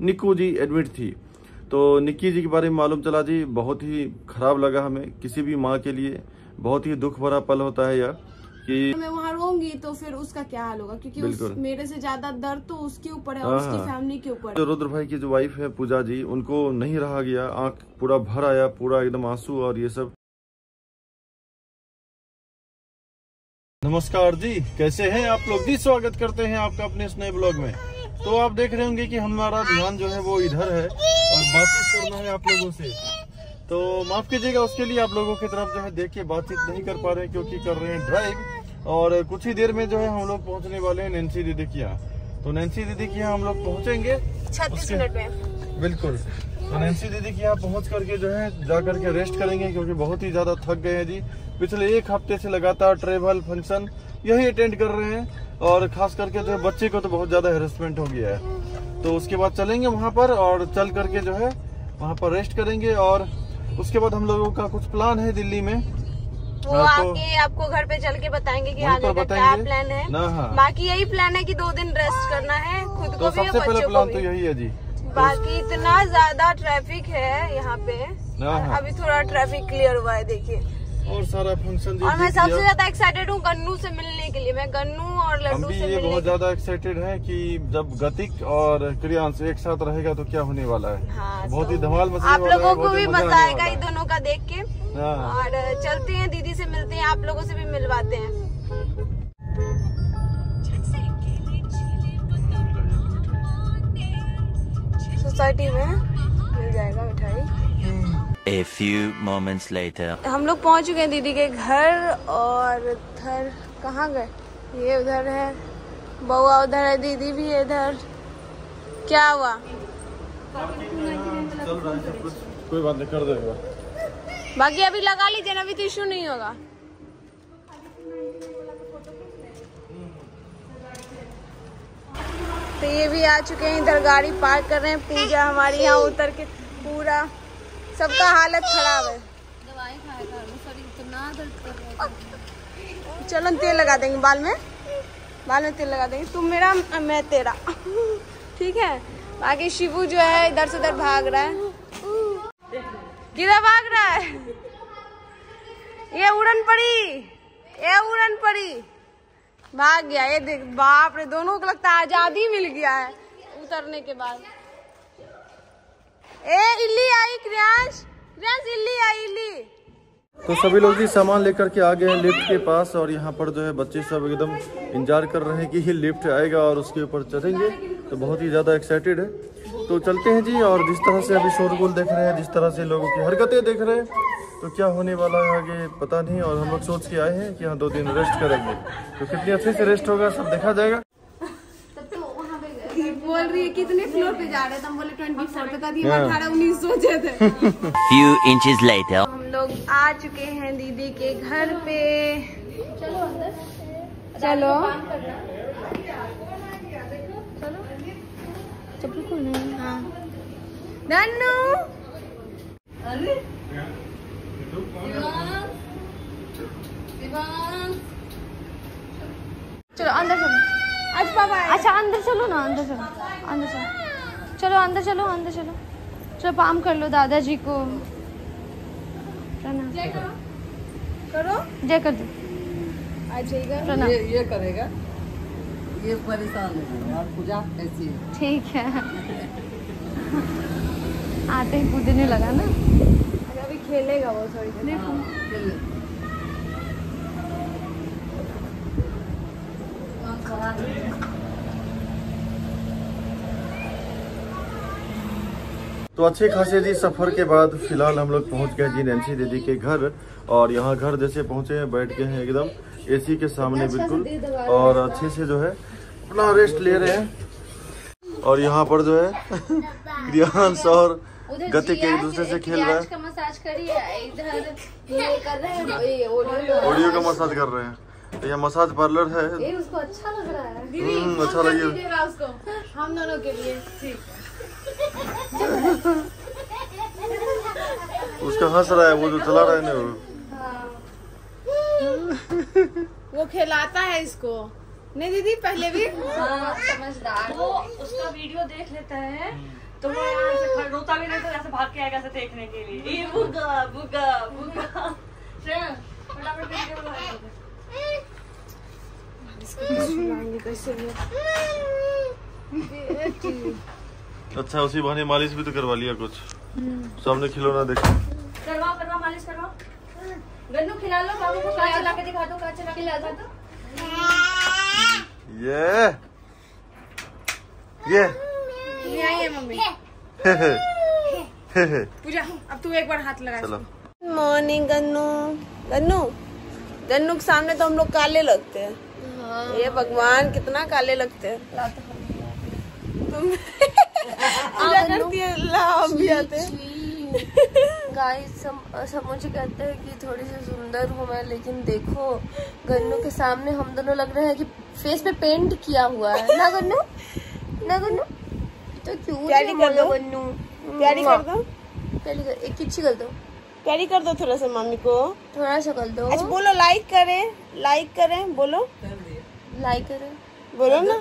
निक्कू जी admit थी। तो निक्की जी के बारे में मालूम चला जी बहुत ही खराब लगा हमें किसी भी माँ के लिए बहुत ही दुख भरा पल होता है यह कि मैं वहाँ रहूँगी तो फिर उसका क्या हाल होगा? क्योंकि उस, मेरे से ज़्यादा दर्द तो उसके ऊपर है हाँ, उसकी हाँ। फैमिली के ऊपर है। जो रुद्र भाई की जो वाइफ है पूजा जी उनको नहीं रहा गया। आँख पूरा भर आया पूरा एकदम आँसू और ये सब। नमस्कार जी कैसे हैं आप लोग? जी स्वागत करते हैं आपका अपने इस नए ब्लॉग में। तो आप देख रहे होंगे कि हमारा ध्यान जो है वो इधर है और बातचीत करना है आप लोगों से। तो माफ़ कीजिएगा उसके लिए आप लोगों की तरफ़ जो है देख के बातचीत नहीं कर पा रहे क्योंकि कर रहे हैं ड्राइव और कुछ ही देर में जो है हम लोग पहुँचने वाले हैं नैन्सी दीदी के यहाँ। तो नैन्सी दीदी के यहाँ हम लोग पहुँचेंगे। छत्तीस उसके- मिनट में। बिल्कुल। तो नैन्सी दीदी के यहाँ पहुँच करके जो है जा करके रेस्ट करेंगे क्योंकि बहुत ही ज़्यादा थक गए हैं जी। पिछले एक हफ़्ते से लगातार ट्रेवल फ़ंक्शन यही अटेंड कर रहे हैं। और खास करके जो है बच्चे को तो बहुत ज़्यादा हेरसमेंट हो गया है। तो उसके बाद चलेंगे वहाँ पर और चल करके जो है वहाँ पर रेस्ट करेंगे और उसके बाद हम लोगों का कुछ प्लान है दिल्ली में। वो हाँ, तो- आके आपको घर पे चल के बताएँगे कि आगे का क्या प्लान है। हाँ। बाकी यही प्लान है कि दो दिन रेस्ट करना है खुद तो को भी और सबसे पहले बच्चों को प्लान तो यही है जी। बाकी इतना ज़्यादा ट्रैफ़िक है यहाँ पे। हाँ। अभी थोड़ा ट्रैफ़िक क्लियर हुआ है देखिए। और सारा फ़ंक्शन और मैं सबसे ज़्यादा एक्साइटेड हूँ गन्नू से मिलने के लिए। मैं गन्नू और लड्डू से ये बहुत ज़्यादा एक्साइटेड है कि जब गतिक और क्रियांश एक साथ रहेगा तो क्या होने वाला है? हाँ, बहुत ही धमाल मचने आप लोगों को भी मज़ा मज़ा आएगा इन दोनों का देख के। हाँ। और चलते हैं दीदी से मिलते हैं आप लोगों से भी मिलवाते हैं। सोसाइटी में मिल जाएगा मिठाई। A few moments later. हम लोग पहुँच चुके हैं दीदी के घर और उधर कहाँ गए? ये उधर है। बउआ उधर है दीदी भी है इधर। क्या हुआ? कोई बात नहीं कर देगा बाकी अभी लगा लीजिए ना अभी तो इशू नहीं होगा। तो ये भी आ चुके हैं इधर गाड़ी पार्क कर रहे हैं। पूजा हमारी यहाँ उतर के पूरा सबका हालत खराब है। चलो तेल लगा देंगे बाल में। बाल में तेल लगा देंगे। तुम मेरा मैं तेरा। ठीक है? बाकी शिवू जो है इधर से उधर भाग रहा है। किधर भाग रहा है? ये उड़न पड़ी। ये उड़न पड़ी। भाग गया। ये देख बाप रे दोनों को लगता है आज़ादी मिल गया है उतरने के बाद। ए, इल्ली आई, क्रियांश। क्रियांश, इल्ली आई, इल्ली। तो सभी लोग जी सामान लेकर के आ गए हैं लिफ्ट के पास और यहाँ पर जो है बच्चे सब एकदम इंतज़ार कर रहे हैं कि लिफ्ट आएगा और उसके ऊपर चढ़ेंगे। तो बहुत ही ज़्यादा एक्साइटेड है। तो चलते हैं जी और जिस तरह से अभी शोरगुल देख रहे हैं, जिस तरह से लोगों की हरकतें देख रहे हैं तो क्या होने वाला है आगे पता नहीं और हम लोग सोच के आए हैं कि यहाँ दो दिन रेस्ट करेंगे। तो कितनी अच्छे से रेस्ट होगा, सब देखा जाएगा। बोल रही है कितने फ्लोर पे जा रहे थे हम बोले ट्वेंटी फोर पे कभी हाँ। अठारह उन्नीस सोचे थे। Few inches later. हम लोग आ चुके हैं दीदी के घर पे। चलो। अंदर चलो चप्पल खोलना है। हाँ नन्नू चलो अंदर चलो। अच्छा अंदर चलो ना अंदर चलो अंदर चलो। चलो अंदर चलो अंदर चलो। चलो पाम कर लो दादाजी को। प्रणाम। करो। जय कर दो। आ जाएगा प्रणाम। ये ये करेगा। ये परेशान है और पूजा ऐसी है। ठीक है। आते ही कूदने लगा ना। अभी खेलेगा वो थोड़ी देर देखो खेले। तो अच्छे खासे जी सफ़र के बाद फ़िलहाल हम लोग पहुँच गए जी नैन्सी दीदी के घर और यहाँ घर जैसे पहुँचे हैं बैठ गए हैं एकदम एसी के सामने बिल्कुल और अच्छे से जो है अपना रेस्ट ले रहे हैं। और यहाँ पर जो है क्रियांश और गति के एक दूसरे से खेल रहा है। ऑडियो का मसाज कर रहे हैं। तो यहाँ मसाज पार्लर है। ये उसको अच्छा लग रहा है। हम्म, अच्छा लगे उसको हम दोनों के लिए ठीक। उसका हंस रहा है वो जो चला रहा है ना वो। वो खिलाता है इसको। नहीं दीदी पहले भी? समझदार। वो उसका वीडियो देख लेता है तो वो यहाँ से रोता भी नहीं तो ऐसे भाग के आएगा ऐसे देखने के लिए। बुगा बुगा बुगा श्रेया, फटाफट वीडियो बना दे। अच्छा उसी बहाने मालिश भी तो करवा लिया कुछ। सामने खिलौना देखो। करवाओ करवाओ मालिश करवाओ। गन्नू खिला लो बाबू को कांच चला के दिखा दो कांच चला के दिखा दो। ये। ये। ये आई है मम्मी। पूजा अब तू एक बार हाथ लगा चलो। मॉर्निंग गन्नू। गन्नू गन्नू के सामने तो हम लोग काले लगते हैं। ये भगवान कितना काले लगते हैं। तुम करती है हम भी आते गाइस सब सब मुझे कहते हैं कि थोड़ी सी सुंदर हूँ मैं लेकिन देखो गन्नू के सामने हम दोनों लग रहे हैं कि फेस पे पेंट किया हुआ है। ना गन्नू? ना गन्नू? तो क्यों प्यारी कर दो। गन्नू? प्यारी कर दो। प्यारी कर एक किच्छी कर दो। प्यारी कर दो थोड़ा सा मम्मी को। थोड़ा सा कर दो। अच्छा बोलो लाइक करें। लाइक करें बोलो। लाइक करो। बोलो ना।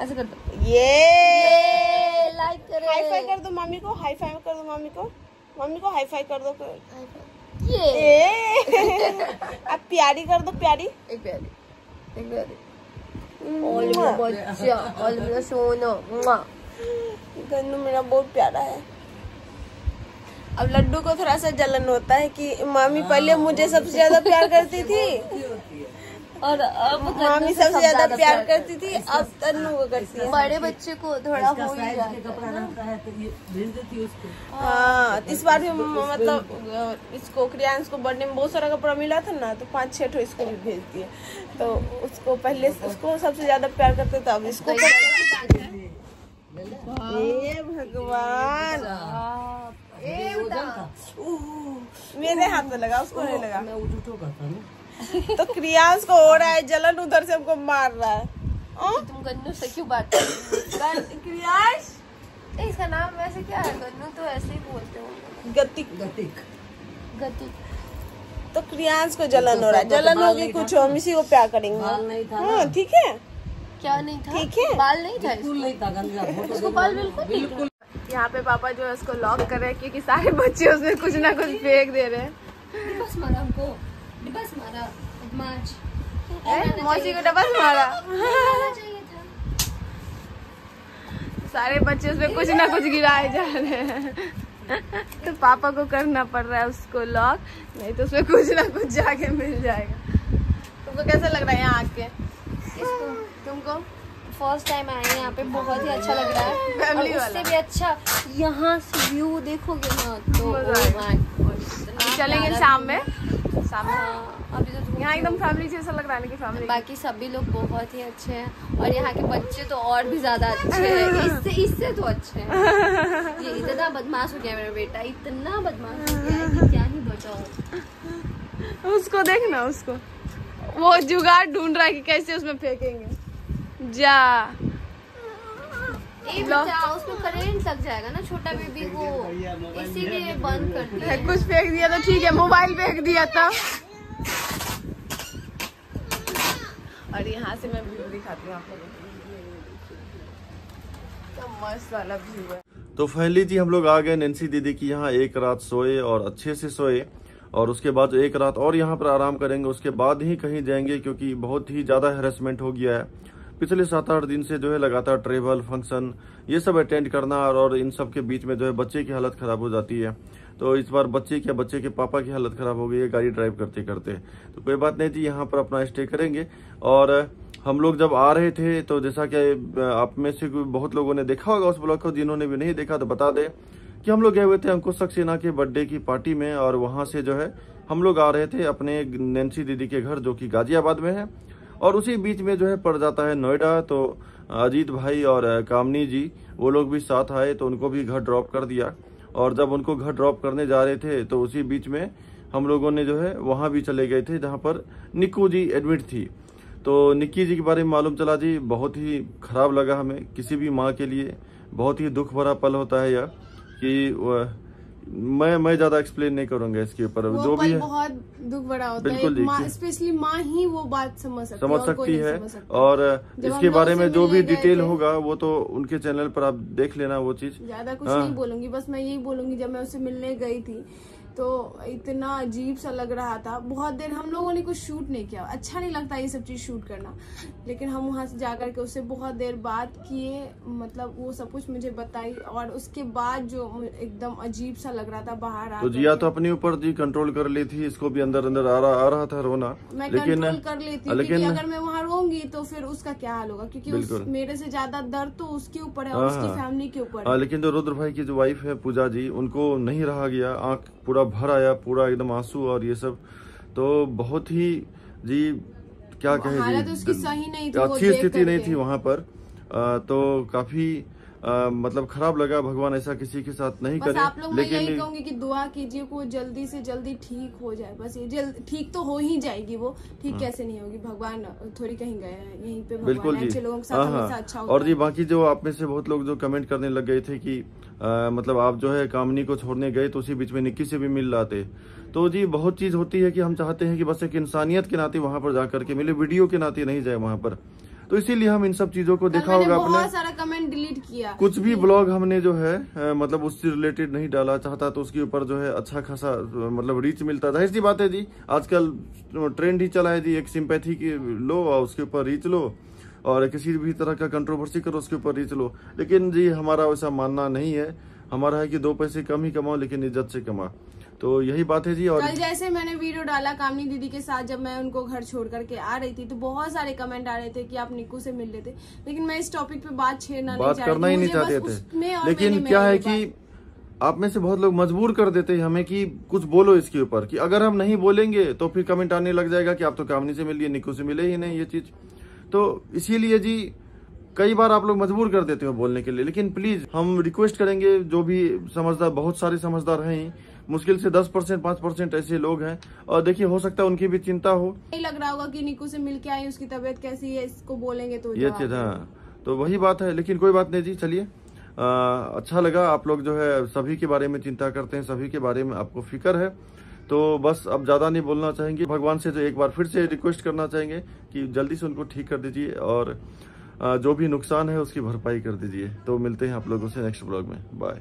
ऐसे कर दो। ये लाइक करे। हाई फाई कर दो मम्मी को हाई फाई कर दो मम्मी को। मम्मी को हाई फाई कर दो। ये अब प्यारी कर दो प्यारी। एक प्यारी एक प्यारी। बच्चा और मेरा सोना। गन्नू मेरा बहुत प्यारा है। अब लड्डू को थोड़ा सा जलन होता है कि मामी पहले मुझे सबसे ज़्यादा प्यार करती थी। और अब मामी सबसे ज़्यादा प्यार करती थी अब तन्नू को करती है। बड़े बच्चे को थोड़ा हो ही जाता के कपड़ा रहता है तो ये भेज देती है हाँ इस बार भी मतलब इसको क्रियांश को बर्थडे में बहुत सारा कपड़ा मिला था ना तो पाँच छह ठो इसको भी भेज दिए तो उसको पहले उसको सबसे ज़्यादा प्यार करते थे अब इसको हे। भगवान। ये वज़न था उह, मेरे हाथ में लगा उसको नहीं लगा। मैं उठो करता ना तो क्रियांश को हो रहा है जलन उधर से हमको मार रहा है। ओ, तुम गन्नू से क्यों बात कर क्रियांश? इसका नाम वैसे क्या है? गन्नू तो ऐसे ही बोलते हो गतिक। गतिक। गति तो क्रियांश को जलन हो रहा है। जलन होगी कुछ हो हम इसी को प्यार करेंगे। बाल नहीं था हाँ ठीक है? क्या नहीं था? ठीक है। बाल नहीं था बिल्कुल नहीं था गंजा। इसको बाल बिल्कुल था। यहाँ पे पापा जो है उसको लॉक कर रहे हैं क्योंकि सारे बच्चे उसमें कुछ ना कुछ फेंक दे रहे हैं। बस मारा बदमाश। मौसी को डबल मारा। सारे बच्चे उसमें कुछ ना कुछ गिराए जा रहे हैं। तो पापा को करना पड़ रहा है उसको लॉक नहीं तो उसमें कुछ ना कुछ जाके मिल जाएगा। तुमको कैसा लग रहा है यहाँ आके? इसको तुमको? फ़र्स्ट टाइम आए यहाँ पे बहुत ही अच्छा लग रहा है। और उससे भी अच्छा यहाँ से व्यू देखोगे ना तो oh चलेंगे शाम में। अभी तो यहाँ एकदम फैमिली जैसा लग रहा है कि फैमिली बाकी सभी लोग बहुत ही अच्छे हैं और यहाँ के बच्चे तो और भी ज़्यादा अच्छे हैं। इससे इससे तो अच्छे हैं। ये इतना बदमाश हो गया मेरा बेटा इतना बदमाश हो गया कि क्या ही बचाओ उसको देखना उसको। वो जुगाड़ ढूंढ रहा है कि कैसे उसमें फेंकेंगे। जा। उसमें करंट लग जाएगा ना छोटा बेबी को। इसीलिए बंद कर दिया। कुछ फेंक दिया तो ठीक है मोबाइल फेंक दिया था। और यहाँ से मैं व्यू दिखाती हूँ आप लोगों को तो मस्त वाला व्यू है। तो फाइनली जी हम लोग आ गए नैन्सी दीदी की यहाँ एक रात सोए और अच्छे से सोए। और उसके बाद एक रात और यहाँ पर आराम करेंगे उसके बाद ही कहीं जाएँगे क्योंकि बहुत ही ज़्यादा हेरसमेंट हो गया है। पिछले सात आठ दिन से जो है लगातार ट्रेवल फ़ंक्शन ये सब अटेंड करना और, इन सब के बीच में जो है बच्चे की हालत खराब हो जाती है। तो इस बार बच्चे क्या बच्चे के पापा की हालत खराब हो गई है गाड़ी ड्राइव करते करते। तो कोई बात नहीं जी यहाँ पर अपना स्टे करेंगे। और हम लोग जब आ रहे थे तो जैसा कि आप में से बहुत लोगों ने देखा होगा उस ब्लॉग को जिन्होंने भी नहीं देखा तो बता दें कि हम लोग गए हुए थे अंकुश सक्सेना के बर्थडे की पार्टी में और वहाँ से जो है हम लोग आ रहे थे अपने नैन्सी दीदी के घर जो कि गाजियाबाद में है। और उसी बीच में जो है पड़ जाता है नोएडा। तो अजीत भाई और कामनी जी, वो लोग भी साथ आए तो उनको भी घर ड्रॉप कर दिया। और जब उनको घर ड्रॉप करने जा रहे थे तो उसी बीच में हम लोगों ने जो है, वहाँ भी चले गए थे, जहाँ पर निक्कू जी एडमिट थी। तो निक्की जी के बारे में मालूम चला जी, बहुत ही खराब लगा हमें, किसी भी माँ के लिए। बहुत ही दुख भरा पल होता है यह, कि मैं मैं ज़्यादा एक्सप्लेन नहीं करूँगा इसके ऊपर जो भी है। बहुत दुख बड़ा होता बिल्कुल है। बिल्कुल स्पेशली माँ ही वो बात समझ सकती समझ है और सकती है। समझ सकती। और इसके बारे में जो भी डिटेल होगा वो तो उनके चैनल पर आप देख लेना वो चीज़। ज़्यादा कुछ हाँ। नहीं बोलूँगी बस मैं यही बोलूँगी जब मैं उससे मिलने गई थी तो इतना अजीब सा लग रहा था। बहुत देर हम लोगों ने कुछ शूट नहीं किया। अच्छा नहीं लगता ये सब चीज़ शूट करना। लेकिन हम वहाँ से जाकर के उससे बहुत देर बात किए मतलब वो सब कुछ मुझे बताई और उसके बाद जो एकदम अजीब सा लग रहा था बाहर आ तो जिया तो अपने ऊपर जी कंट्रोल कर ली थी इसको भी अंदर अंदर आ रहा आ रहा था रोना। मैं लेकिन कंट्रोल कर लेती लेकिन अगर मैं वहाँ रोंगी तो फिर उसका क्या हाल होगा? क्योंकि मेरे से ज़्यादा दर्द तो उसके ऊपर है हाँ, उसकी हाँ। फैमिली के ऊपर हाँ। है लेकिन जो रुद्र भाई की जो वाइफ है पूजा जी उनको नहीं रहा गया। आँख पूरा भर आया पूरा एकदम आँसू और ये सब। तो बहुत ही जी क्या कहे जी? उसकी सही नहीं थी, अच्छी स्थिति नहीं थी वहाँ पर। आ, तो काफ़ी आ, मतलब खराब लगा भगवान ऐसा किसी के साथ नहीं बस आप लोग करे मैं यही कहूँगी कि दुआ कीजिए को जल्दी से जल्दी ठीक हो जाए। बस ये जल्द ठीक तो हो ही जाएगी वो ठीक कैसे नहीं होगी? भगवान थोड़ी कहीं गए हैं यहीं पे हाँ। बिल्कुल जी। लोगों के साथ हाँ हाँ। अच्छा और जी बाकी जो आप में से बहुत लोग जो कमेंट करने लग गए थे की मतलब आप जो है कामनी को छोड़ने गए तो उसी बीच में निक्की से भी मिल लाते। तो जी बहुत चीज़ होती है कि हम चाहते हैं कि बस एक इंसानियत के नाते वहाँ पर जाकर के मिले वीडियो के नाते नहीं जाए वहाँ पर। तो इसीलिए हम इन सब चीज़ों को देखा होगा बहुत सारा कमेंट डिलीट किया। कुछ भी ब्लॉग हमने जो है मतलब उससे रिलेटेड नहीं डाला चाहता तो उसके ऊपर जो है अच्छा खासा मतलब रीच मिलता था। ऐसी बात है जी आजकल ट्रेंड ही चला है जी एक सिंपैथी की लो और उसके ऊपर रीच लो और किसी भी तरह का कंट्रोवर्सी करो उसके ऊपर रीच लो। लेकिन जी हमारा वैसा मानना नहीं है। हमारा है कि दो पैसे कम ही कमाओ लेकिन इज़्ज़त से कमा तो यही बात है जी और कल जैसे मैंने वीडियो डाला कामनी दीदी के साथ जब मैं उनको घर छोड़ करके आ रही थी तो बहुत सारे कमेंट आ रहे थे कि आप निकू से मिल लेते। लेकिन मैं इस टॉपिक पे बात छेड़ना बात करना ही नहीं चाहते थे। लेकिन क्या है कि आप में से बहुत लोग मजबूर कर देते हैं हमें कि कुछ बोलो इसके ऊपर कि अगर हम नहीं बोलेंगे तो फिर कमेंट आने लग जाएगा कि आप तो कामनी से मिलिए निकू से मिले ही नहीं ये चीज़। तो इसीलिए जी कई बार आप लोग मजबूर कर देते हो बोलने के लिए। लेकिन प्लीज़ हम रिक्वेस्ट करेंगे जो भी समझदार बहुत सारे समझदार हैं मुश्किल से दस परसेंट पाँच परसेंट ऐसे लोग हैं। और देखिए हो सकता है उनकी भी चिंता हो। नहीं लग रहा होगा कि निक्कू से मिल के आई उसकी तबीयत कैसी है इसको बोलेंगे तो ये चीज़ हाँ। तो वही बात है लेकिन कोई बात नहीं जी चलिए। अच्छा लगा आप लोग जो है सभी के बारे में चिंता करते हैं सभी के बारे में आपको फ़िक्र है। तो बस अब ज़्यादा नहीं बोलना चाहेंगे भगवान से जो एक बार फिर से रिक्वेस्ट करना चाहेंगे कि जल्दी से उनको ठीक कर दीजिए और जो भी नुकसान है उसकी भरपाई कर दीजिए। तो मिलते हैं आप लोगों से नेक्स्ट ब्लॉग में। बाय।